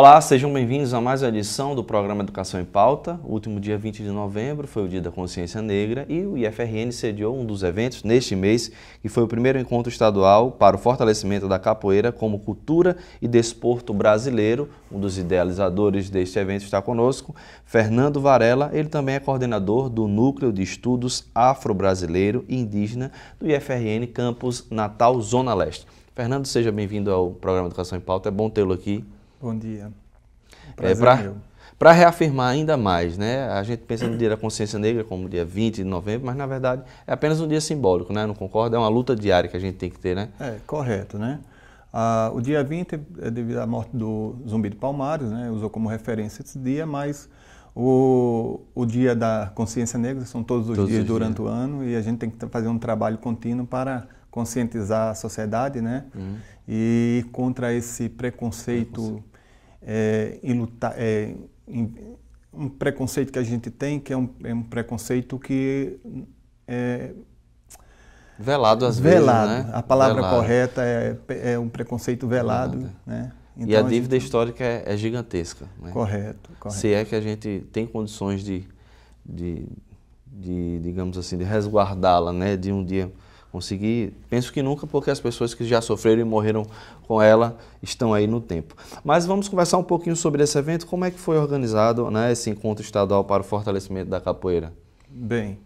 Olá, sejam bem-vindos a mais uma edição do programa Educação em Pauta. O último dia 20 de novembro foi o Dia da Consciência Negra e o IFRN sediou um dos eventos neste mês, que foi o primeiro encontro estadual para o fortalecimento da capoeira como cultura e desporto brasileiro. Um dos idealizadores deste evento está conosco, Fernando Varela. Ele também é coordenador do Núcleo de Estudos Afro-Brasileiro e Indígena do IFRN Campus Natal Zona Leste. Fernando, seja bem-vindo ao programa Educação em Pauta. É bom tê-lo aqui Bom dia. é, Para reafirmar ainda mais, né? A gente pensa no Dia da Consciência Negra como dia 20 de novembro, mas na verdade é apenas um dia simbólico, né? Não concorda? É uma luta diária que a gente tem que ter, né? É, correto, né? Ah, o dia 20 é devido à morte do Zumbi de Palmares, né? Usou como referência esse dia, mas o, o dia da consciência negra são todos os todos dias os durante dias. o ano e a gente tem que fazer um trabalho contínuo para conscientizar a sociedade, né? Uhum. E contra esse preconceito, preconceito é, lutar, é, um preconceito que a gente tem, que é um, é um preconceito que é velado às velado. vezes, né? A palavra velado. correta é, é um preconceito velado, velado. né? Então, e a, a dívida gente... histórica é, é gigantesca. Né? Correto, correto. Se é que a gente tem condições de, de, de digamos assim, de resguardá-la, né? De um dia conseguir, penso que nunca, porque as pessoas que já sofreram e morreram com ela estão aí no tempo. Mas vamos conversar um pouquinho sobre esse evento, como é que foi organizado né, esse encontro estadual para o fortalecimento da capoeira? Bem,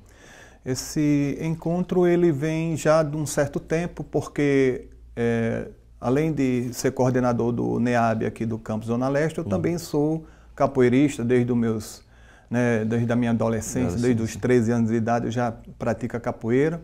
esse encontro ele vem já de um certo tempo, porque é, além de ser coordenador do NEAB aqui do Campus Zona Leste, eu hum. também sou capoeirista desde os meus, né, desde a minha adolescência, desde os 13 anos de idade eu já pratico a capoeira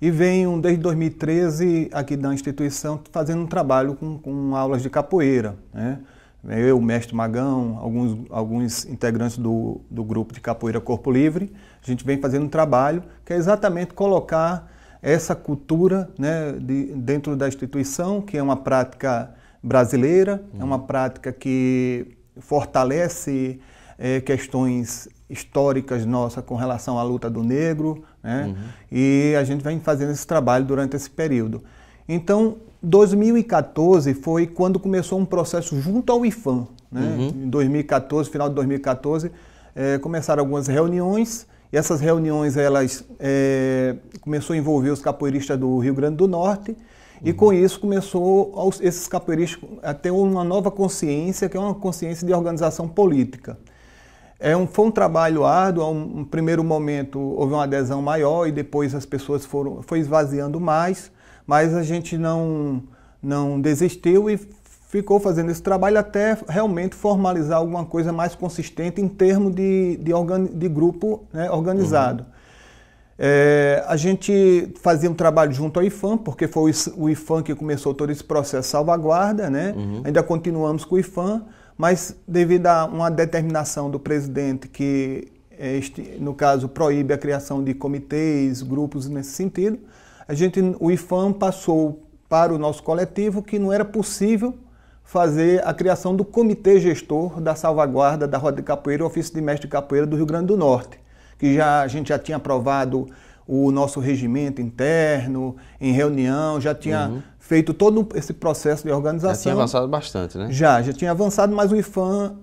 e venho desde 2013 aqui na instituição fazendo um trabalho com, com aulas de capoeira. Né? Eu, o mestre Magão, alguns, alguns integrantes do, do grupo de capoeira Corpo Livre, a gente vem fazendo um trabalho que é exatamente colocar essa cultura né, de, dentro da instituição, que é uma prática brasileira, uhum. é uma prática que fortalece é, questões históricas nossas com relação à luta do negro, né? Uhum. E a gente vem fazendo esse trabalho durante esse período. Então, 2014 foi quando começou um processo junto ao IFAM. Né? Uhum. Em 2014, final de 2014, é, começaram algumas reuniões e essas reuniões elas é, começou a envolver os capoeiristas do Rio Grande do Norte e com isso começou esses capoeiristas a ter uma nova consciência que é uma consciência de organização política. É um, foi um trabalho árduo, um, um, primeiro momento houve uma adesão maior e depois as pessoas foram foi esvaziando mais, mas a gente não, não desistiu e ficou fazendo esse trabalho até realmente formalizar alguma coisa mais consistente em termos de, de, organi, de grupo né, organizado. Uhum. É, a gente fazia um trabalho junto ao IFAM, porque foi o IFAM que começou todo esse processo de salvaguarda, né? Uhum. Ainda continuamos com o IFAM, mas devido a uma determinação do presidente que, este, no caso, proíbe a criação de comitês, grupos nesse sentido, a gente, o IFAM passou para o nosso coletivo que não era possível fazer a criação do comitê gestor da salvaguarda da Roda de Capoeira, o ofício de mestre de capoeira do Rio Grande do Norte, que já a gente já tinha aprovado o nosso regimento interno, em reunião, já tinha uhum feito todo esse processo de organização. Já tinha avançado bastante, né? Já, já tinha avançado, mas o IFAM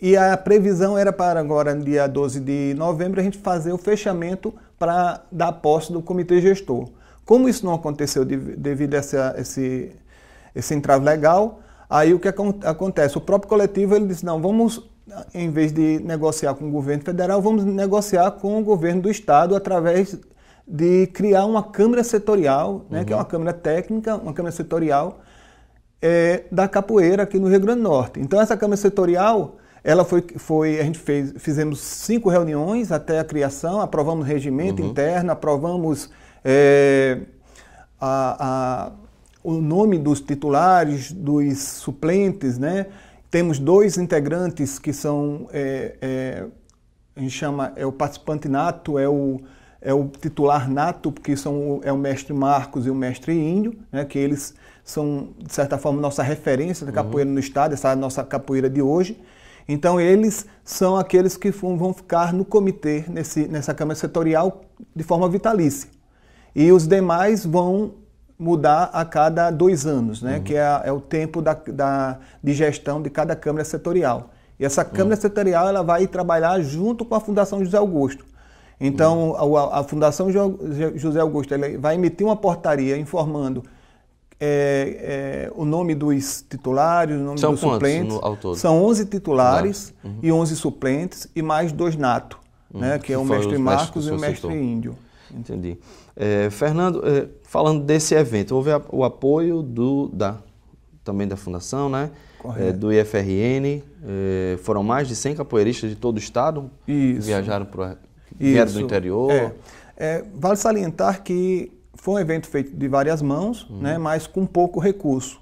e a previsão era para agora, dia 12 de novembro, a gente fazer o fechamento para dar posse do comitê gestor. Como isso não aconteceu devido a essa, esse, esse entrave legal, aí o que acontece? O próprio coletivo ele disse, não, vamos, em vez de negociar com o governo federal, vamos negociar com o governo do estado através de criar uma câmara setorial, né, uhum. que é uma câmara técnica, uma câmara setorial é, da capoeira aqui no Rio Grande do Norte. Então essa câmara setorial, ela foi, foi a gente fez, fizemos cinco reuniões até a criação, aprovamos regimento uhum. interno, aprovamos é, a, a, o nome dos titulares, dos suplentes, né? Temos dois integrantes que são, é, é a gente chama, é o participante nato, é o é o titular nato, porque são, é o mestre Marcos e o mestre Índio, né, que eles são, de certa forma, nossa referência da capoeira uhum. no estado, essa nossa capoeira de hoje. Então, eles são aqueles que vão ficar no comitê, nesse, nessa Câmara Setorial, de forma vitalícia. E os demais vão mudar a cada dois anos, né? Uhum. que é, é, o tempo da, da, de gestão de cada Câmara Setorial. E essa Câmara uhum. Setorial ela vai trabalhar junto com a Fundação José Augusto. Então, a, a, Fundação José Augusto vai emitir uma portaria informando é, é, o nome dos titulares, o nome São dos suplentes. No? São 11 titulares uhum. e 11 suplentes e mais dois nato, uhum. né, que, que é o mestre Marcos e o mestre Índio. Entendi. É, Fernando, é, falando desse evento, houve a, o apoio do, da, também da Fundação, né? É, do IFRN, é, foram mais de 100 capoeiristas de todo o estado Isso. que viajaram para vieram do interior. É. é. vale salientar que foi um evento feito de várias mãos, uhum. né, mas com pouco recurso.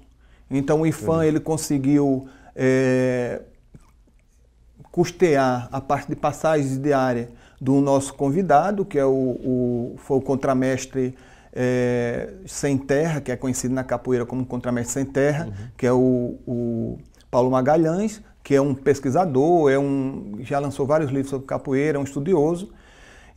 Então o IFAM uhum. ele conseguiu é, custear a parte de passagens diária do nosso convidado, que é o, o foi o contramestre é, sem terra, que é conhecido na capoeira como contramestre sem terra, uhum. que é o, o, Paulo Magalhães, que é um pesquisador, é um, já lançou vários livros sobre capoeira, é um estudioso.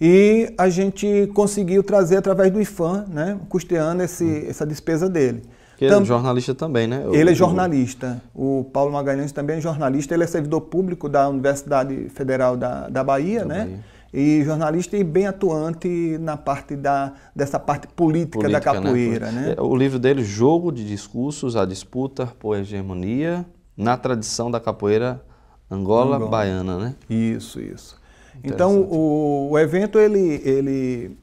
E a gente conseguiu trazer através do IFAM, né, custeando esse, uhum. essa despesa dele. Que ele é jornalista também, né? Ele é jornalista. O Paulo Magalhães também é jornalista. Ele é servidor público da Universidade Federal da, da Bahia, da né? Bahia e jornalista e bem atuante na parte da, dessa parte política, política da né? capoeira. Né? né? O livro dele, Jogo de Discursos, a Disputa por Hegemonia, na tradição da capoeira Angola, Angola. baiana, né? Isso, isso. Então, o, o, evento, ele, ele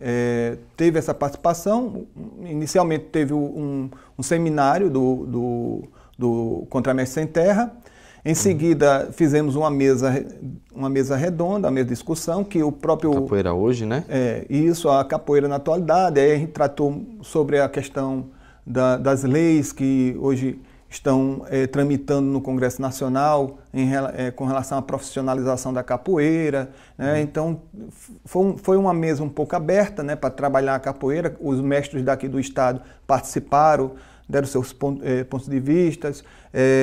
é, teve essa participação. Inicialmente teve um, um seminário do, do, do Contramestre Sem Terra, em seguida, fizemos uma mesa, uma mesa redonda, uma mesa de discussão, que o próprio... Capoeira hoje, né? É, isso, a capoeira na atualidade. Aí a gente tratou sobre a questão da, das leis que hoje estão é, tramitando no Congresso Nacional em, é, com relação à profissionalização da capoeira. Né? Uhum. Então, foi, foi, uma mesa um pouco aberta né, para trabalhar a capoeira. Os mestres daqui do Estado participaram deram seus eh, pontos de vista,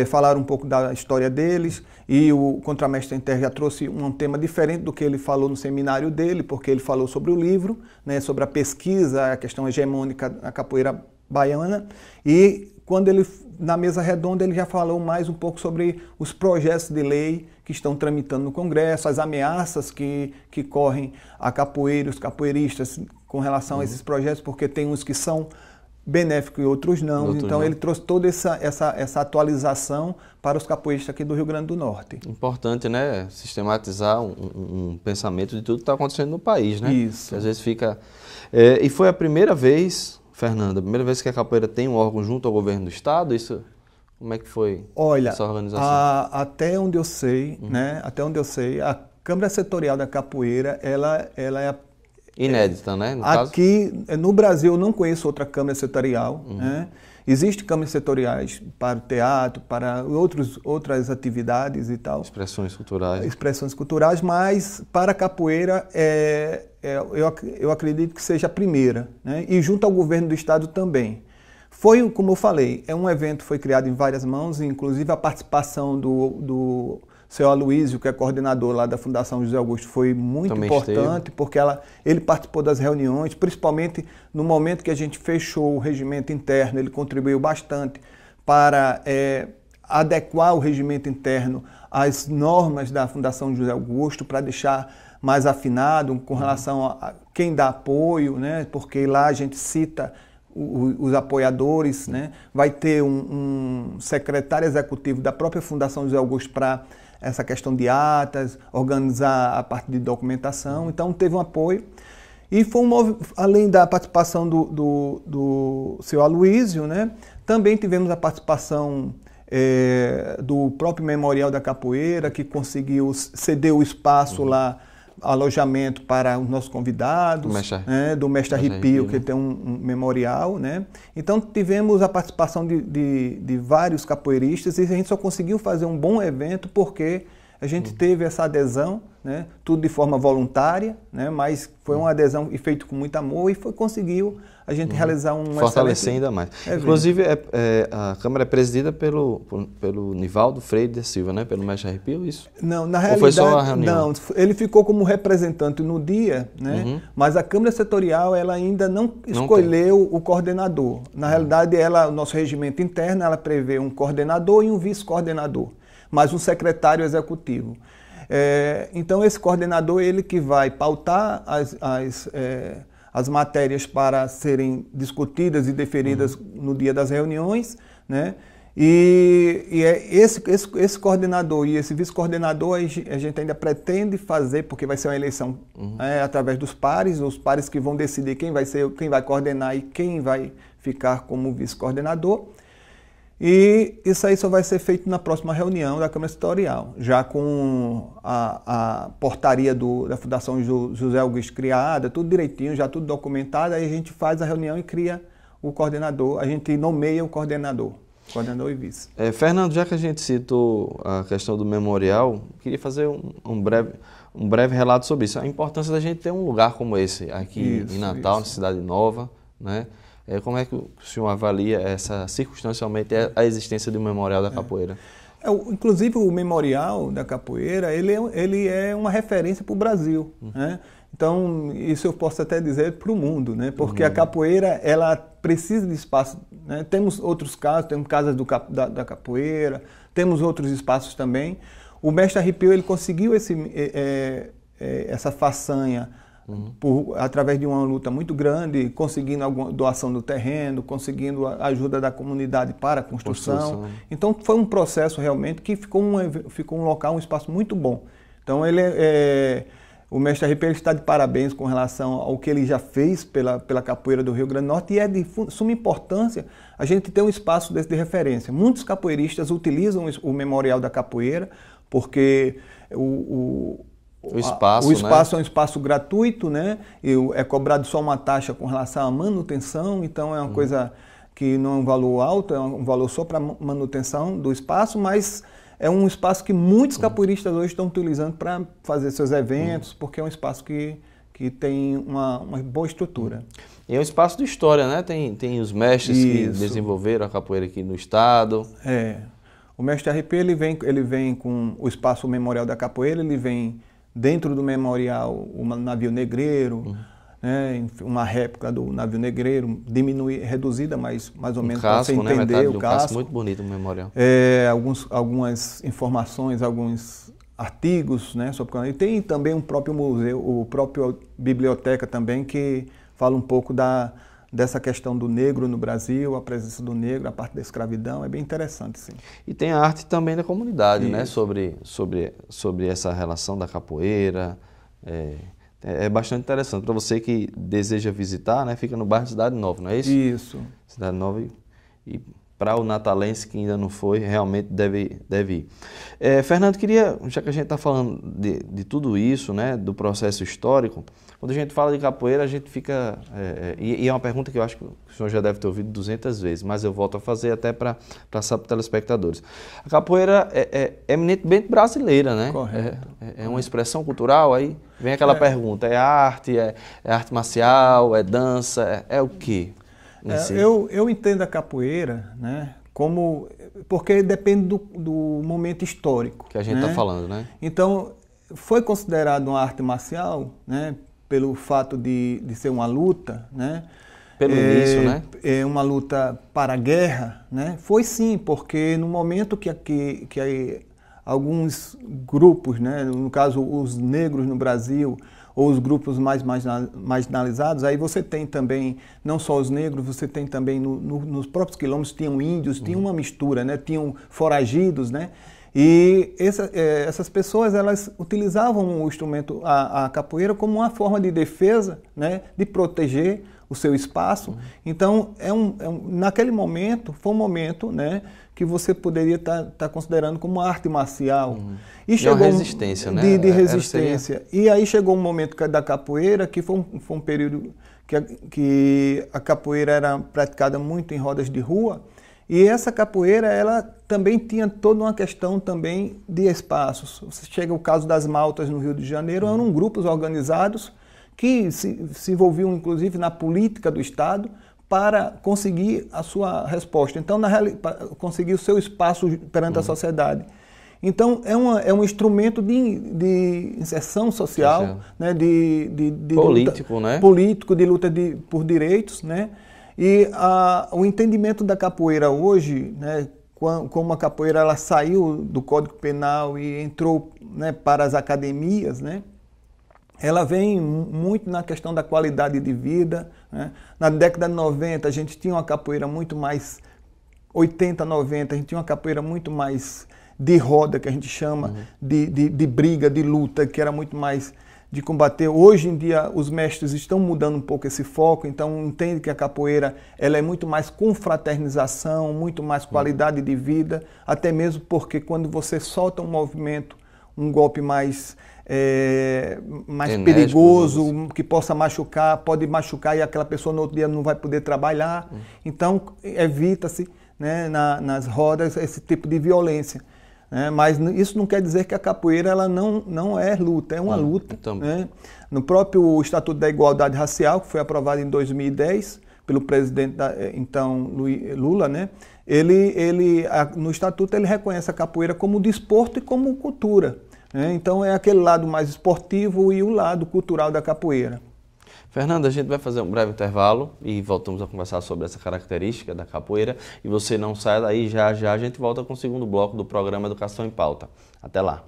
falaram um pouco da história deles e o contramestre Inter já trouxe um tema diferente do que ele falou no seminário dele, porque ele falou sobre o livro, né, sobre a pesquisa, a questão hegemônica da capoeira baiana e quando ele na mesa redonda ele já falou mais um pouco sobre os projetos de lei que estão tramitando no Congresso, as ameaças que, que correm a capoeira, os capoeiristas com relação uhum. a esses projetos, porque tem uns que são benéfico e outros não. Outros então não. ele trouxe toda essa, essa, essa atualização para os capoeiristas aqui do Rio Grande do Norte. Importante, né? Sistematizar um, um pensamento de tudo que está acontecendo no país, né? Isso. Que às vezes fica. É, e foi a primeira vez, Fernanda, a primeira vez que a capoeira tem um órgão junto ao governo do estado. Isso como é que foi Olha, essa organização? A, até onde eu sei, uhum. né? Até onde eu sei, a Câmara Setorial da Capoeira, ela, ela é Inédita, né? No Aqui caso? No Brasil eu não conheço outra câmara setorial. Uhum. Né? Existem câmaras setoriais para o teatro, para outros, outras atividades e tal. Expressões culturais. Expressões culturais, mas para a capoeira é, é, eu, eu acredito que seja a primeira. Né? E junto ao governo do estado também. Foi, como eu falei, é um evento que foi criado em várias mãos, inclusive a participação do, do seu Aloysio, que é coordenador lá da Fundação José Augusto, foi muito Também importante, esteve. porque ela, ele participou das reuniões, principalmente no momento que a gente fechou o regimento interno, ele contribuiu bastante para é, adequar o regimento interno às normas da Fundação José Augusto, para deixar mais afinado com relação a quem dá apoio, né? porque lá a gente cita os apoiadores, né? vai ter um, um secretário executivo da própria Fundação José Augusto para essa questão de atas, organizar a parte de documentação. Então teve um apoio. E foi um além da participação do, do, do seu Aloísio, né, também tivemos a participação é, do próprio Memorial da Capoeira, que conseguiu ceder o espaço uhum. lá alojamento para os nossos convidados, mestre, né, do Mestre Arrepio, que né? tem um, um, memorial. Né? Então tivemos a participação de, de, de, vários capoeiristas e a gente só conseguiu fazer um bom evento porque A gente uhum. teve essa adesão, né? tudo de forma voluntária, né? mas foi uma adesão feita com muito amor e foi, conseguiu a gente uhum. realizar um Fortalecer ainda mais. Evento. Inclusive, é, é, a Câmara é presidida pelo, por, pelo Nivaldo Freire da Silva, né? pelo mestre Arrepio, isso? Não, na realidade, Ou foi só a reunião? Não, ele ficou como representante no dia, né? Uhum. mas a Câmara Setorial ela ainda não escolheu não o coordenador. Na uhum. realidade, ela, o nosso regimento interno ela prevê um coordenador e um vice-coordenador, mas um secretário executivo. É, então, esse coordenador ele que vai pautar as, as é, as matérias para serem discutidas e deferidas uhum. no dia das reuniões, né? E, e é esse, esse, esse, coordenador e esse vice-coordenador a gente ainda pretende fazer, porque vai ser uma eleição uhum. é, através dos pares, os pares que vão decidir quem vai ser, quem vai coordenar e quem vai ficar como vice-coordenador. E isso aí só vai ser feito na próxima reunião da Câmara Setorial, já com a, a portaria do, da Fundação José Augusto criada, tudo direitinho, já tudo documentado, aí a gente faz a reunião e cria o coordenador, a gente nomeia o coordenador, coordenador e vice. É, Fernando, já que a gente citou a questão do memorial, queria fazer um, um breve, um breve relato sobre isso, a importância da gente ter um lugar como esse aqui isso, em Natal, isso. na Cidade Nova, né? É, como é que o senhor avalia essa circunstancialmente a existência do Memorial da é. Capoeira? É, inclusive o Memorial da Capoeira ele é, ele é uma referência para o Brasil, uhum. né? Então isso eu posso até dizer para o mundo, né? Porque uhum. a capoeira ela precisa de espaço. Né? Temos outros casos, temos casas do, da, da, capoeira, temos outros espaços também. O mestre Arrepio ele conseguiu esse, é, é, essa façanha Uhum. Por, através de uma luta muito grande, conseguindo alguma doação do terreno, conseguindo a ajuda da comunidade para a construção. construção. Então foi um processo realmente que ficou um, ficou um local, um espaço muito bom. Então ele é, é o mestre RP está de parabéns com relação ao que ele já fez pela, pela capoeira do Rio Grande do Norte e é de suma importância a gente ter um espaço desse de referência. Muitos capoeiristas utilizam o Memorial da Capoeira porque o, o o espaço, o espaço né? é um espaço gratuito, né? E é cobrado só uma taxa com relação à manutenção, então é uma hum. coisa que não é um valor alto, é um valor só para manutenção do espaço, mas é um espaço que muitos hum. capoeiristas hoje estão utilizando para fazer seus eventos, hum. porque é um espaço que, que tem uma, uma boa estrutura. E é um espaço de história, né? Tem, tem os mestres Isso. que desenvolveram a capoeira aqui no estado. É. O mestre RP ele vem, ele vem com o espaço memorial da capoeira, ele vem dentro do memorial o navio negreiro, uhum. né, uma réplica do navio negreiro, diminui, reduzida, mas mais ou menos para você né, entender né? o casco. casco. muito bonito o memorial. É, alguns, algumas informações, alguns artigos né, sobre e tem também um próprio museu, o próprio biblioteca também que fala um pouco da dessa questão do negro no Brasil, a presença do negro, a parte da escravidão, é bem interessante, sim. E tem a arte também da comunidade, né, Isso. né, sobre, sobre, sobre essa relação da capoeira, é, é, é bastante interessante para você que deseja visitar, né, fica no bairro Cidade Nova, não é isso? Isso. Cidade Nova e, e para o natalense que ainda não foi, realmente deve, deve ir. É, Fernando, queria, já que a gente está falando de, de tudo isso, né, do processo histórico, quando a gente fala de capoeira, a gente fica. É, é e, é uma pergunta que eu acho que o senhor já deve ter ouvido 200 vezes, mas eu volto a fazer até para os telespectadores. A capoeira é, é, eminentemente brasileira, né? Correto. É, é, uma expressão cultural, aí vem aquela é. pergunta: é arte, é, é arte marcial, é dança, é, é o quê? É, eu, eu entendo a capoeira, né? Como, porque depende do, do momento histórico. Que a gente está né? falando, né? Então, foi considerado uma arte marcial, né? Pelo fato de, de ser uma luta, né? Pelo é, início, né? É uma luta para a guerra, né? Foi sim, porque no momento que, que, que alguns grupos, né? No caso, os negros no Brasil, ou os grupos mais marginalizados, aí você tem também, não só os negros, você tem também no, no, nos próprios quilômetros, tinham índios, uhum. tinha uma mistura, né? tinham foragidos, né? E essa, é, essas pessoas, elas utilizavam o instrumento, a, a, capoeira, como uma forma de defesa, né? de proteger o seu espaço. Uhum. Então, é um, é um, naquele momento, foi um momento né, que você poderia estar tá, tá considerando como arte marcial. Uhum. E chegou uma resistência, né? De, de resistência. Seria... E aí chegou um momento da capoeira, que foi um, foi um período que a, que a capoeira era praticada muito em rodas de rua, E essa capoeira, ela também tinha toda uma questão também de espaços. Você chega o caso das Maltas no Rio de Janeiro, eram grupos organizados que se, se envolviam inclusive na política do Estado para conseguir a sua resposta. Então, na conseguir o seu espaço perante uhum. a sociedade. Então, é, uma, é um instrumento de, de inserção social, social. Né, de, de, de político, luta, né? político, de luta de, por direitos, né? E a, o entendimento da capoeira hoje, né, como a capoeira ela saiu do Código Penal e entrou né, para as academias, né, ela vem muito na questão da qualidade de vida. Né? Na década de 90, a gente tinha uma capoeira muito mais. 80, 90, a gente tinha uma capoeira muito mais de roda, que a gente chama, uhum. de, de, de briga, de luta, que era muito mais de combater. Hoje em dia os mestres estão mudando um pouco esse foco, então entende que a capoeira ela é muito mais confraternização, muito mais uhum. qualidade de vida, até mesmo porque quando você solta um movimento, um golpe mais é, mais perigoso, que possa machucar, pode machucar e aquela pessoa no outro dia não vai poder trabalhar. Uhum. Então evita-se né, na, nas rodas esse tipo de violência. Né? Mas isso não quer dizer que a capoeira ela não, não é luta, é uma ah, luta. Então... Né? No próprio Estatuto da Igualdade Racial, que foi aprovado em 2010 pelo presidente da, eh, então Lula, né? ele, ele, no Estatuto ele reconhece a capoeira como desporto e como cultura. Né? Então é aquele lado mais esportivo e o lado cultural da capoeira. Fernando, a gente vai fazer um breve intervalo e voltamos a conversar sobre essa característica da capoeira. E você não sai daí, já já a gente volta com o segundo bloco do programa Educação em Pauta. Até lá.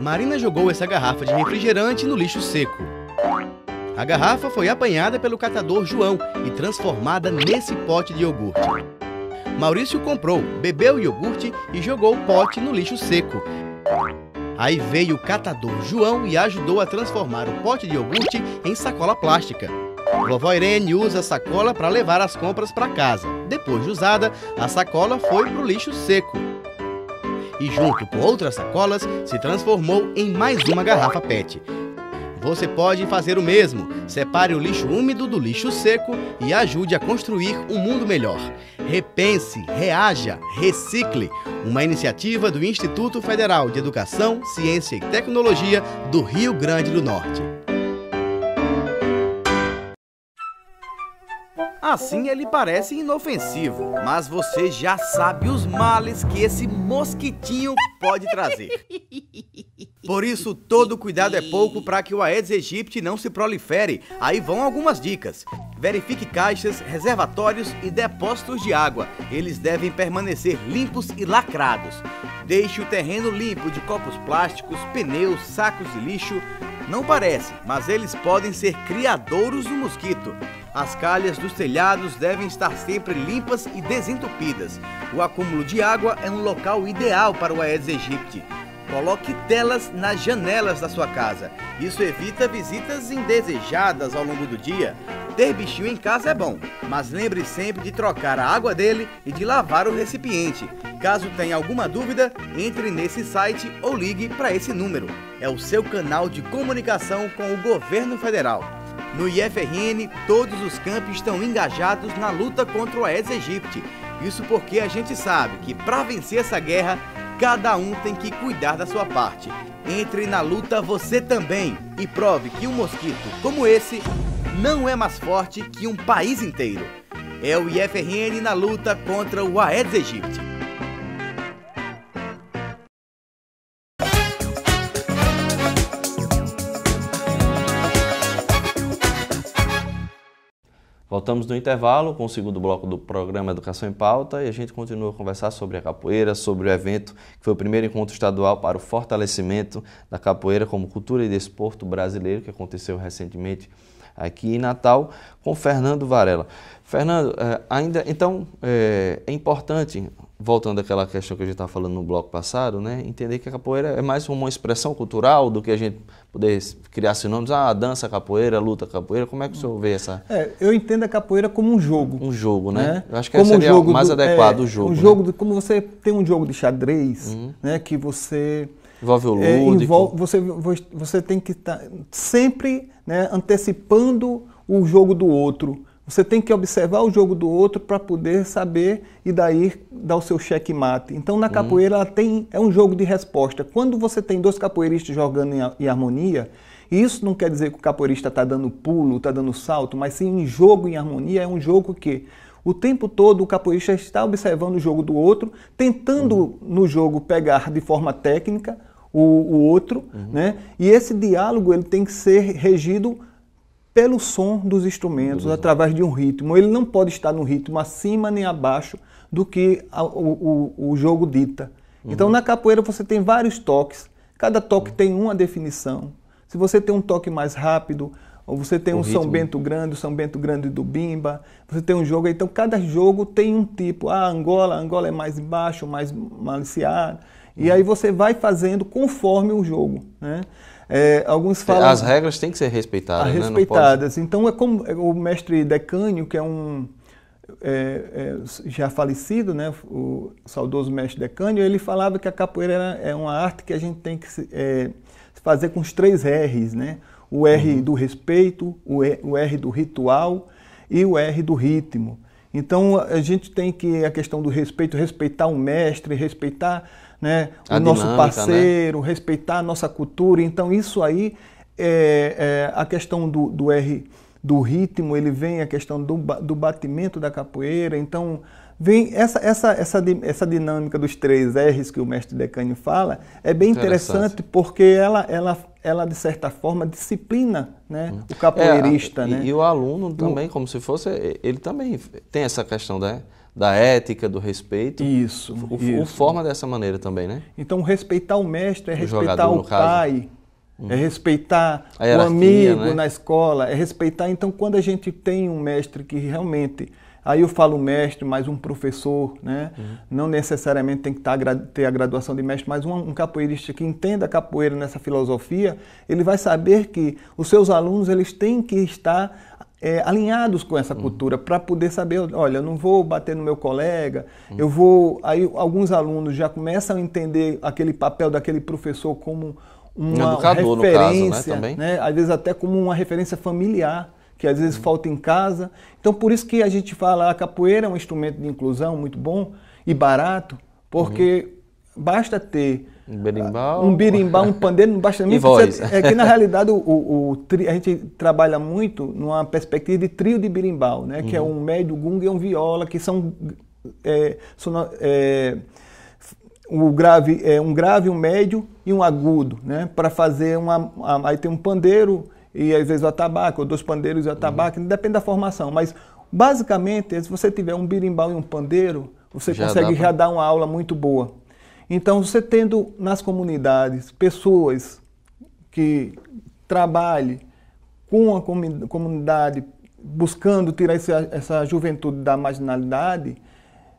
Marina jogou essa garrafa de refrigerante no lixo seco. A garrafa foi apanhada pelo catador João e transformada nesse pote de iogurte. Maurício comprou, bebeu o iogurte e jogou o pote no lixo seco. Aí veio o catador João e ajudou a transformar o pote de iogurte em sacola plástica. Vovó Irene usa a sacola para levar as compras para casa. Depois de usada, a sacola foi para o lixo seco. E junto com outras sacolas, se transformou em mais uma garrafa PET. Você pode fazer o mesmo. Separe o lixo úmido do lixo seco e ajude a construir um mundo melhor. Repense, reaja, recicle. Uma iniciativa do Instituto Federal de Educação, Ciência e Tecnologia do Rio Grande do Norte. Assim ele parece inofensivo, mas você já sabe os males que esse mosquitinho pode trazer. Por isso, todo cuidado é pouco para que o Aedes aegypti não se prolifere. Aí vão algumas dicas. Verifique caixas, reservatórios e depósitos de água. Eles devem permanecer limpos e lacrados. Deixe o terreno limpo de copos plásticos, pneus, sacos de lixo. Não parece, mas eles podem ser criadouros do mosquito. As calhas dos telhados devem estar sempre limpas e desentupidas. O acúmulo de água é um local ideal para o Aedes aegypti. Coloque telas nas janelas da sua casa. Isso evita visitas indesejadas ao longo do dia. Ter bichinho em casa é bom, mas lembre sempre de trocar a água dele e de lavar o recipiente. Caso tenha alguma dúvida, entre nesse site ou ligue para esse número. É o seu canal de comunicação com o governo federal. No IFRN, todos os campos estão engajados na luta contra o Aedes aegypti. Isso porque a gente sabe que para vencer essa guerra, cada um tem que cuidar da sua parte. Entre na luta você também e prove que um mosquito como esse não é mais forte que um país inteiro. É o IFRN na luta contra o Aedes aegypti. Voltamos no intervalo com o segundo bloco do programa Educação em Pauta e a gente continua a conversar sobre a capoeira, sobre o evento que foi o primeiro encontro estadual para o fortalecimento da capoeira como cultura e desporto brasileiro que aconteceu recentemente aqui em Natal com Fernando Varela. Fernando, eh, ainda então é, é importante voltando àquela questão que a gente estava falando no bloco passado, né, entender que a capoeira é mais uma expressão cultural do que a gente poder criar sinônimos, ah, dança capoeira, luta capoeira, como é que o senhor vê essa... É, eu entendo a capoeira como um jogo. Um jogo, né? né? Eu acho que como seria o mais do, adequado, é, o jogo. Um jogo, né? como você tem um jogo de xadrez, uhum. né, que você Envolve o é, lúdico. Envolve, você, você tem que estar tá sempre né, antecipando o jogo do outro. Você tem que observar o jogo do outro para poder saber e daí dar o seu checkmate. Então na uhum. capoeira ela tem, é um jogo de resposta. Quando você tem dois capoeiristas jogando em, em harmonia, isso não quer dizer que o capoeirista está dando pulo, está dando salto, mas sim em jogo em harmonia é um jogo que o tempo todo o capoeirista está observando o jogo do outro, tentando uhum. no jogo pegar de forma técnica o, o outro, uhum. né? E esse diálogo ele tem que ser regido pelo som dos instrumentos, através de um ritmo. Ele não pode estar no ritmo acima nem abaixo do que a, o, o, o, jogo dita. Então, uhum. na capoeira você tem vários toques. Cada toque uhum. tem uma definição. Se você tem um toque mais rápido, ou você tem o um ritmo. São Bento Grande, o São Bento Grande do Bimba, você tem um jogo, então cada jogo tem um tipo. Ah, Angola, Angola é mais baixo, mais maliciado. E uhum. aí você vai fazendo conforme o jogo. Né? É, alguns falam. As regras têm que ser respeitadas. Né? Respeitadas. Então é como é, o mestre Decânio, que é um é, é, já falecido, né, o saudoso mestre Decânio, ele falava que a capoeira é uma arte que a gente tem que é, fazer com os três R's, né? O R uhum. do respeito, o R, o R do ritual e o R do ritmo. Então a gente tem que a questão do respeito, respeitar o mestre, respeitar né, o nosso dinâmica, né? parceiro, né? respeitar a nossa cultura. Então isso aí é, é a questão do, do, R do ritmo, ele vem a questão do, do batimento da capoeira. Então vem essa, essa, essa, essa dinâmica dos três R's que o mestre Decânio fala é bem interessante, interessante porque ela, ela, ela de certa forma disciplina né, hum. o capoeirista. É, né? e, e o aluno também, como se fosse, ele também tem essa questão da da ética, do respeito. Isso. O, isso. o forma dessa maneira também, né? Então, respeitar o mestre é o respeitar jogador, o pai, hum. é respeitar o amigo né? na escola, é respeitar. Então, quando a gente tem um mestre que realmente. Aí eu falo mestre, mais um professor, né? Uhum. Não necessariamente tem que tá ter a graduação de mestre, mas um, um capoeirista que entenda a capoeira nessa filosofia, ele vai saber que os seus alunos eles têm que estar é, alinhados com essa cultura para poder saber, olha, eu não vou bater no meu colega, eu vou. Aí alguns alunos já começam a entender aquele papel daquele professor como uma um referência, caso, né, né, Às vezes até como uma referência familiar, que às vezes uhum. falta em casa. Então por isso que a gente fala a capoeira é um instrumento de inclusão muito bom e barato, porque uhum. basta ter um berimbau. Um berimbau, um pandeiro, não basta nem voz. é que na realidade o, o, o tri, a gente trabalha muito numa perspectiva de trio de berimbau, né? Uhum. Que é uhum. um médio, gunga e um viola, que são, é, são é, o grave, é, um grave, um médio e um agudo, né? Para fazer uma, aí tem um pandeiro e às vezes o atabaque, ou dois pandeiros e o atabaque, uhum. depende da formação, mas basicamente se você tiver um berimbau e um pandeiro, você já consegue já dar uma aula muito boa. Então, você tendo nas comunidades pessoas que trabalhem com a comunidade, buscando tirar essa, essa juventude da marginalidade,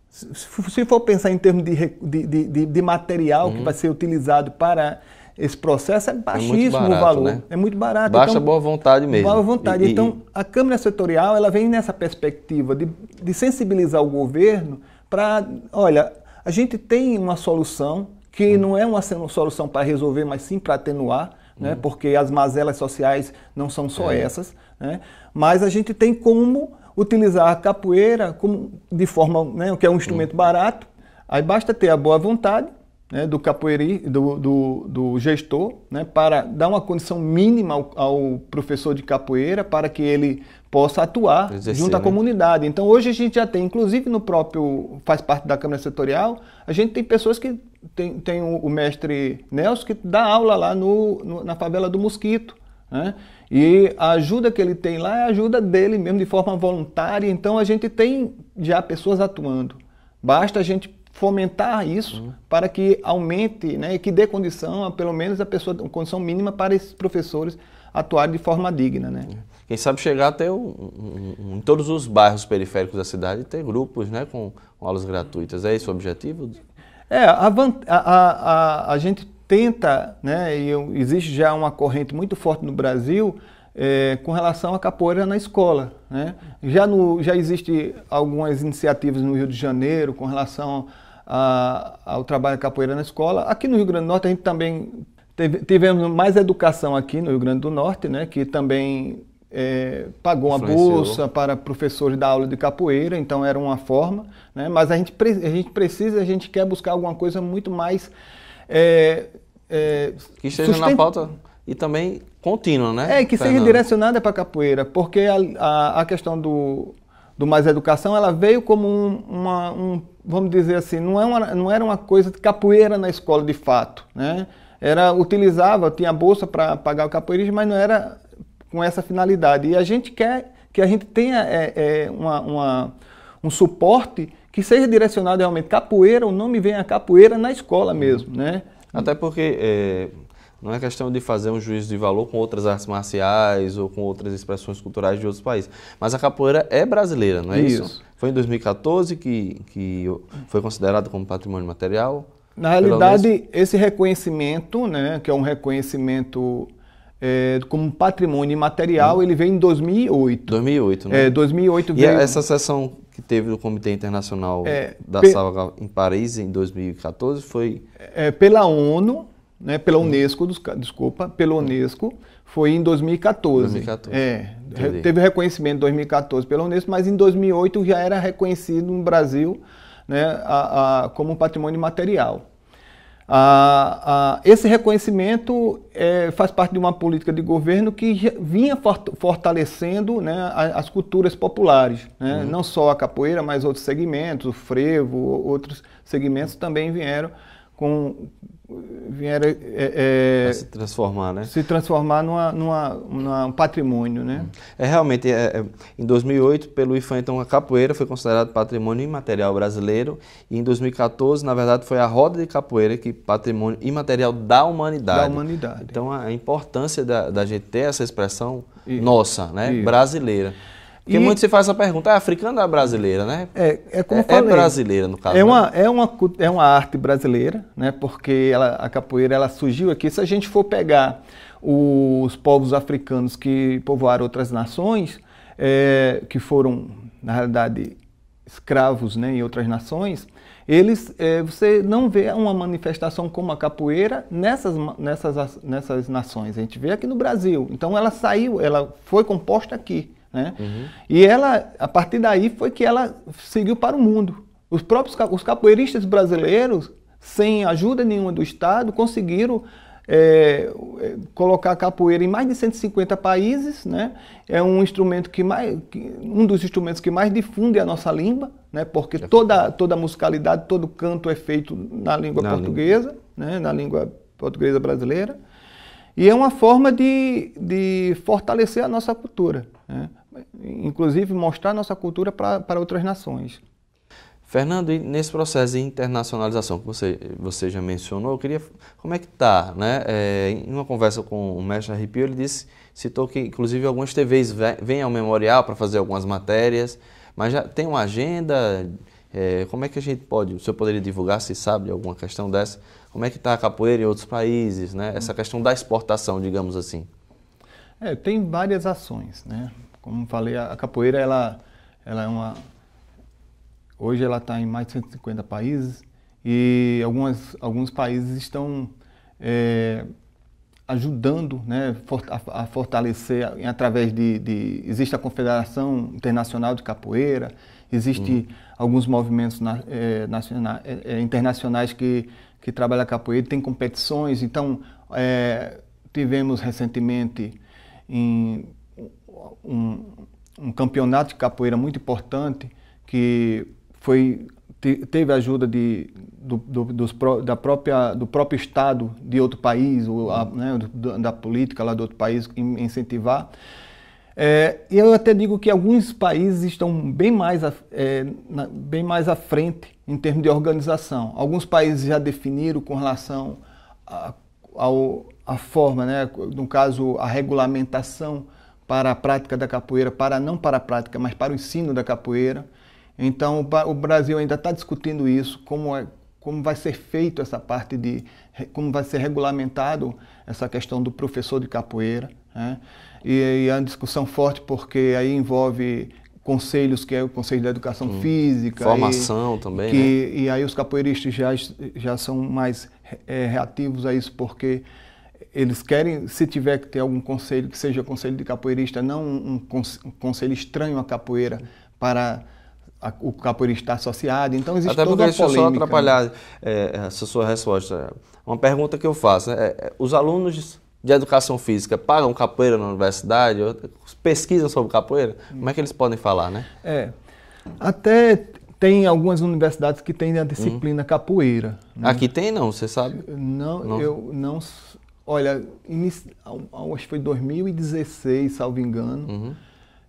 se for pensar em termos de, de, de, de material uhum. que vai ser utilizado para esse processo, é, é baixíssimo é barato, o valor. Né? É muito barato. Baixa então, boa vontade mesmo. Boa vontade. E, então, e... a Câmara Setorial ela vem nessa perspectiva de, de sensibilizar o governo para, olha, a gente tem uma solução que hum. não é uma solução para resolver, mas sim para atenuar, né? Hum. porque as mazelas sociais não são só é. essas. Né? Mas a gente tem como utilizar a capoeira como, de forma, né, que é um instrumento hum. barato, aí basta ter a boa vontade né, do capoeiri, do, do, do, gestor, né, para dar uma condição mínima ao, ao, professor de capoeira para que ele possa atuar Exercer, junto à né? comunidade. Então hoje a gente já tem, inclusive no próprio, faz parte da Câmara Setorial, a gente tem pessoas que tem, tem o, o mestre Nelson que dá aula lá no, no, na favela do Mosquito. Né? E a ajuda que ele tem lá é a ajuda dele mesmo, de forma voluntária. Então a gente tem já pessoas atuando. Basta a gente fomentar isso uhum. para que aumente né, e que dê condição, a, pelo menos a pessoa, condição mínima para esses professores atuarem de forma digna. Né? Quem sabe chegar até um, um, um, em todos os bairros periféricos da cidade ter grupos né, com, com aulas gratuitas. É esse o objetivo? É, a, a, a, a gente tenta, né, e existe já uma corrente muito forte no Brasil é, com relação à capoeira na escola. Né? Já, no, já existe algumas iniciativas no Rio de Janeiro com relação a, ao trabalho de capoeira na escola. Aqui no Rio Grande do Norte a gente também teve, tivemos mais educação aqui no Rio Grande do Norte, né, que também é, pagou uma bolsa para professores da aula de capoeira, então era uma forma, né, mas a gente, a gente precisa, a gente quer buscar alguma coisa muito mais... É, é, que esteja na pauta e também contínua, né? É, que Fernando? seja direcionada para a capoeira, porque a, a, a, questão do, do Mais Educação, ela veio como um, uma, um, vamos dizer assim, não, é uma, não era uma coisa de capoeira na escola de fato, né? Era, utilizava, tinha bolsa para pagar o capoeirismo, mas não era com essa finalidade. E a gente quer que a gente tenha é, é, uma, uma, um suporte que seja direcionado realmente capoeira, o nome venha capoeira na escola mesmo, né? Até porque é, não é questão de fazer um juízo de valor com outras artes marciais ou com outras expressões culturais de outros países. Mas a capoeira é brasileira, não é isso? isso? Foi em 2014 que, que foi considerado como patrimônio material? Na realidade, esse reconhecimento, né, que é um reconhecimento é, como patrimônio imaterial, hum. ele veio em 2008. 2008, né? É, 2008 veio... E essa sessão que teve do Comitê Internacional é, da pe... Salva em Paris em 2014 foi... É, pela ONU, né, pela hum. Unesco, desculpa, pela Unesco, foi em 2014. 2014. É, Entendi. teve reconhecimento em 2014 pela Unesco, mas em 2008 já era reconhecido no Brasil né, a, a, como patrimônio material. A, esse reconhecimento é, faz parte de uma política de governo que vinha fortalecendo né, as culturas populares. Né? Uhum. Não só a capoeira, mas outros segmentos, o frevo, outros segmentos também vieram com, vieram é, é, se transformar, né? Se transformar numa, numa, numa um patrimônio, né? É realmente é, é, em 2008 pelo IFAM então a capoeira foi considerada patrimônio imaterial brasileiro e em 2014 na verdade foi a roda de capoeira que patrimônio imaterial da humanidade. Da humanidade. Então a importância da, da gente ter essa expressão Isso. nossa, né? Isso. Brasileira. Porque e... muito se faz essa pergunta, é africana ou é brasileira, né? É, é como é, falei, é brasileira, no caso. É uma, né? é, uma, é uma arte brasileira, né? Porque ela, a capoeira ela surgiu aqui. Se a gente for pegar os povos africanos que povoaram outras nações, é, que foram, na realidade, escravos né, em outras nações, eles, é, você não vê uma manifestação como a capoeira nessas, nessas, nessas nações. A gente vê aqui no Brasil. Então ela saiu, ela foi composta aqui. Né? Uhum. E ela, a partir daí, foi que ela seguiu para o mundo. Os próprios os capoeiristas brasileiros, sem ajuda nenhuma do Estado, conseguiram é, é colocar a capoeira em mais de 150 países, né? É um instrumento que mais, um dos instrumentos que mais difunde a nossa língua, né? Porque toda toda a musicalidade, todo canto é feito na língua na portuguesa, língua. né? Na língua portuguesa brasileira. E é uma forma de, de fortalecer a nossa cultura. Né? Inclusive mostrar nossa cultura para outras nações. Fernando, nesse processo de internacionalização que você, você já mencionou, eu queria, como é que está, né? É, em uma conversa com o mestre Arrepio, ele disse, citou que inclusive algumas TVs vêm ao memorial para fazer algumas matérias, mas já tem uma agenda, é, como é que a gente pode, o senhor poderia divulgar, se sabe alguma questão dessa, como é que está a capoeira em outros países, né? Essa questão da exportação, digamos assim. É, tem várias ações, né? Como falei, a capoeira ela, ela é uma. Hoje ela está em mais de 150 países e algumas, alguns países estão é, ajudando né, a, fortalecer através de, de, Existe a Confederação Internacional de Capoeira, existe uhum. alguns movimentos na, é, nacionais, é, é, internacionais que, que trabalham a capoeira, tem competições. Então, é, tivemos recentemente em um, um campeonato de capoeira muito importante que foi teve ajuda de, do, do, dos, da própria, do próprio Estado de outro país, ou a, né, da política lá do outro país, incentivar. É, e eu até digo que alguns países estão bem mais, é, na, bem mais à frente em termos de organização. Alguns países já definiram com relação à a, a, forma, né, no caso, a regulamentação para a prática da capoeira, para não para a prática, mas para o ensino da capoeira. Então o Brasil ainda está discutindo isso, como, é, como vai ser feito essa parte de, como vai ser regulamentado essa questão do professor de capoeira. Né? E, e é uma discussão forte porque aí envolve conselhos, que é o Conselho da Educação hum. Física. Formação e, também, que, né? E aí os capoeiristas já, já são mais é, reativos a isso, porque eles querem, se tiver que ter algum conselho, que seja conselho de capoeirista, não um, conselho estranho à capoeira, para a, o capoeirista associado. Então existe Até toda porque uma polêmica. só atrapalhar é, essa sua resposta. Uma pergunta que eu faço, né? É, os alunos de educação física pagam capoeira na universidade, pesquisam sobre capoeira, como é que eles podem falar, né? É. Até tem algumas universidades que têm a disciplina hum. capoeira. Né? Aqui tem não, você sabe? Não, não, eu não. Olha, inici, acho que foi 2016, salvo engano, uhum.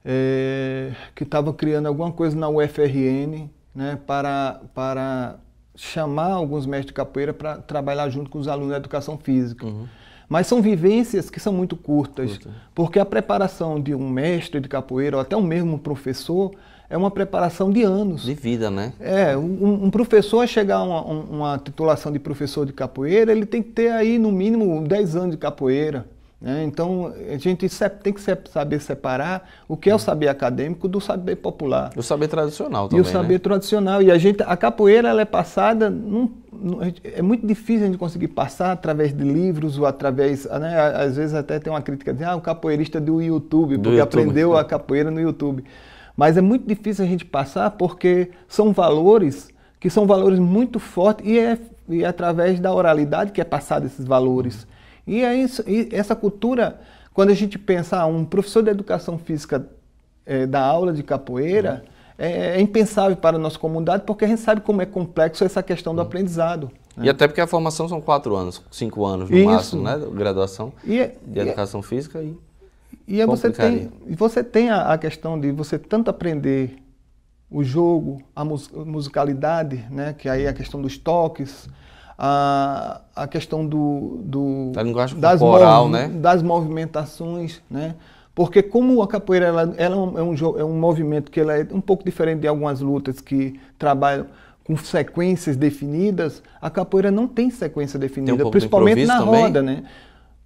é, que estava criando alguma coisa na UFRN, né, para, para chamar alguns mestres de capoeira para trabalhar junto com os alunos da educação física. Uhum. Mas são vivências que são muito curtas, Curta. porque a preparação de um mestre de capoeira, ou até um mesmo professor, é uma preparação de anos. De vida, né? É, um, um professor a chegar a uma, uma, titulação de professor de capoeira, ele tem que ter aí no mínimo 10 anos de capoeira. Né? Então, a gente tem que saber separar o que é o saber acadêmico do saber popular. O saber tradicional também, E o saber né? tradicional. E a, gente, a capoeira ela é passada, num, é muito difícil a gente conseguir passar através de livros ou através, né? às vezes até tem uma crítica de ah, o capoeirista do YouTube, porque do YouTube. aprendeu a capoeira no YouTube. Mas é muito difícil a gente passar porque são valores que são valores muito fortes e é, e é através da oralidade que é passado esses valores. E, é isso, e essa cultura, quando a gente pensa, ah, um professor de educação física é, da aula de capoeira, é, é, impensável para a nossa comunidade porque a gente sabe como é complexo essa questão do aprendizado. Né? E até porque a formação são quatro anos, cinco anos no Isso. máximo, né? Graduação e, é, de é educação física e e aí você tem, você tem a, a, questão de você tanto aprender o jogo, a mus, musicalidade, né, que aí é a questão dos toques, a, a questão do, do da linguagem das corporal, né? das movimentações, né? Porque como a capoeira ela, ela é, um, é um movimento que ela é um pouco diferente de algumas lutas que trabalham com sequências definidas, a capoeira não tem sequência definida, tem um principalmente na também. roda, né?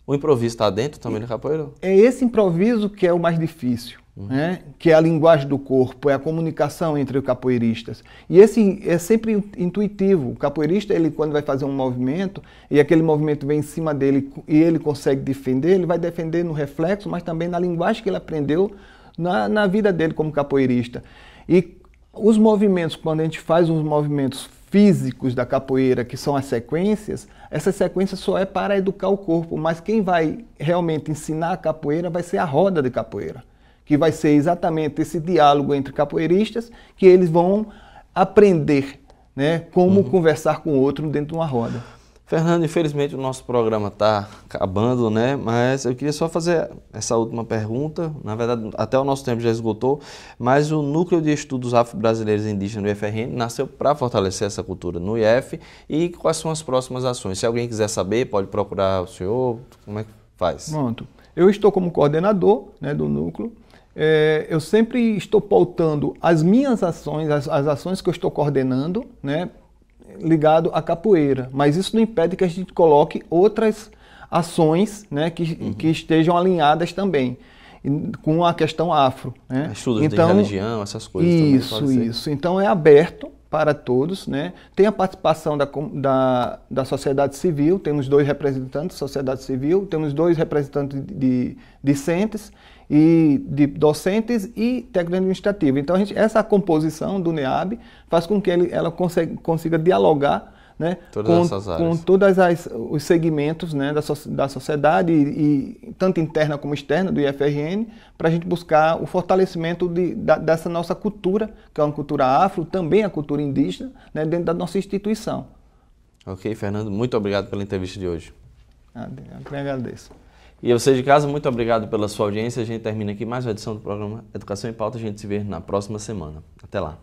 O improviso está dentro também do capoeira? É esse improviso que é o mais difícil, uhum. né? que é a linguagem do corpo, é a comunicação entre os capoeiristas. E esse é sempre intuitivo. O capoeirista, ele quando vai fazer um movimento e aquele movimento vem em cima dele e ele consegue defender, ele vai defender no reflexo, mas também na linguagem que ele aprendeu na, na vida dele como capoeirista. E os movimentos, quando a gente faz uns movimentos físicos da capoeira, que são as sequências, essa sequência só é para educar o corpo, mas quem vai realmente ensinar a capoeira vai ser a roda de capoeira, que vai ser exatamente esse diálogo entre capoeiristas, que eles vão aprender né, como uhum. conversar com o outro dentro de uma roda. Fernando, infelizmente o nosso programa está acabando, né? Mas eu queria só fazer essa última pergunta. Na verdade, até o nosso tempo já esgotou, mas o Núcleo de Estudos Afro-Brasileiros Indígenas do IFRN nasceu para fortalecer essa cultura no IF. E quais são as próximas ações? Se alguém quiser saber, pode procurar o senhor. Como é que faz? Pronto. Eu estou como coordenador né, do núcleo. É, eu sempre estou pautando as minhas ações, as, as ações que eu estou coordenando, né, ligado à capoeira, mas isso não impede que a gente coloque outras ações né, que, uhum. que estejam alinhadas também com a questão afro. Né? Estudos então, de religião, essas coisas Isso, também, isso. Então é aberto para todos. Né? Tem a participação da, da, da sociedade civil, temos dois representantes da sociedade civil, temos dois representantes de discentes e de docentes e técnico administrativo. Então, gente, essa composição do NEAB faz com que ele, ela consiga, consiga dialogar né, todas com, com todos os segmentos né, da, so, da sociedade, e, e, tanto interna como externa, do IFRN, para a gente buscar o fortalecimento de, da, dessa nossa cultura, que é uma cultura afro, também a cultura indígena, né, dentro da nossa instituição. Ok, Fernando, muito obrigado pela entrevista de hoje. Eu agradeço. E você de casa, muito obrigado pela sua audiência. A gente termina aqui mais uma edição do programa Educação em Pauta. A gente se vê na próxima semana. Até lá.